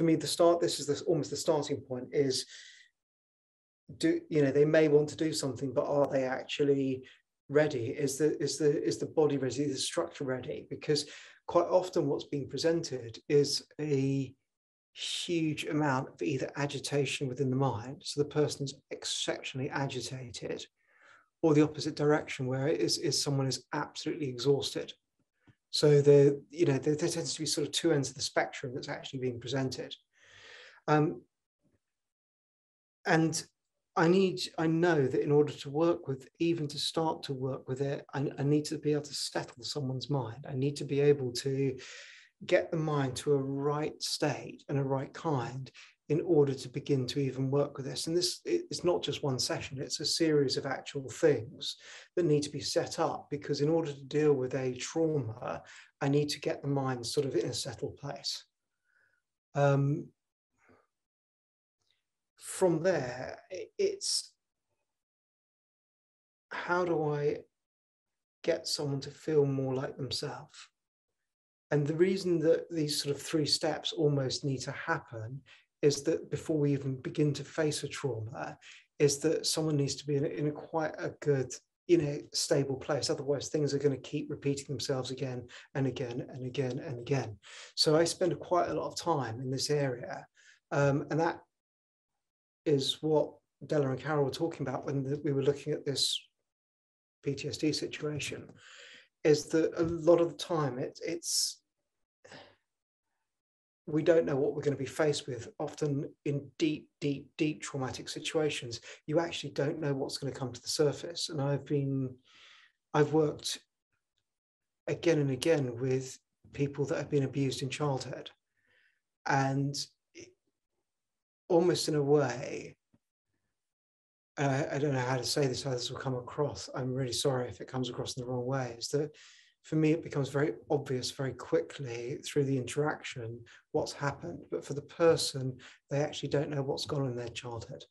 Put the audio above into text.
for me, the start, this is almost the starting point is do, you know, they may want to do something, but are they actually ready? Is the, is the, is the body ready? Is the structure ready? Because quite often what's being presented is a huge amount of either agitation within the mind. So the person is exceptionally agitated or the opposite direction where it is, is someone is absolutely exhausted so the you know there, there, tends to be sort of two ends of the spectrum that's actually being presented. Um, and I need, I know that in order to work with, even to start to work with it, I, I need to be able to settle someone's mind. I need to be able to get the mind to a right state and a right kind in order to begin to even work with this. And this it's not just one session, it's a series of actual things that need to be set up because in order to deal with a trauma, I need to get the mind sort of in a settled place. Um, from there, it's how do I get someone to feel more like themselves? And the reason that these sort of three steps almost need to happen is that before we even begin to face a trauma, is that someone needs to be in in a quite a good, you know, stable place. Otherwise, things are going to keep repeating themselves again and again and again and again. So I spend quite a lot of time in this area, um, and that is what Della and Carol were talking about when the, we were looking at this PTSD situation. Is that a lot of the time it, it's we don't know what we're going to be faced with. Often in deep, deep, deep traumatic situations, you actually don't know what's going to come to the surface. And I've been, I've worked again and again with people that have been abused in childhood. And almost in a way, uh, I don't know how to say this, how this will come across. I'm really sorry if it comes across in the wrong way. Is that for me, it becomes very obvious very quickly through the interaction what's happened. But for the person, they actually don't know what's gone on in their childhood.